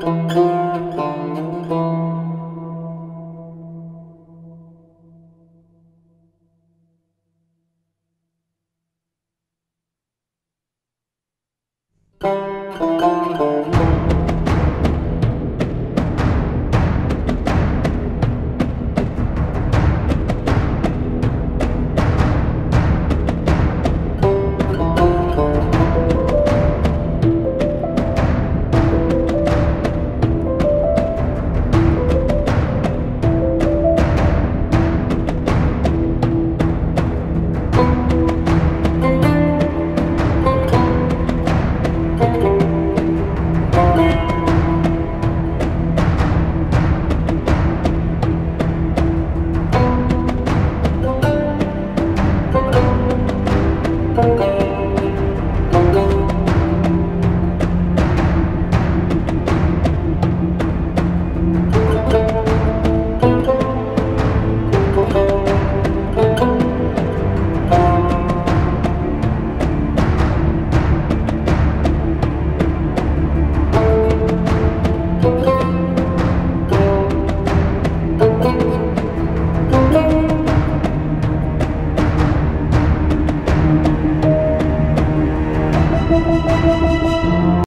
Música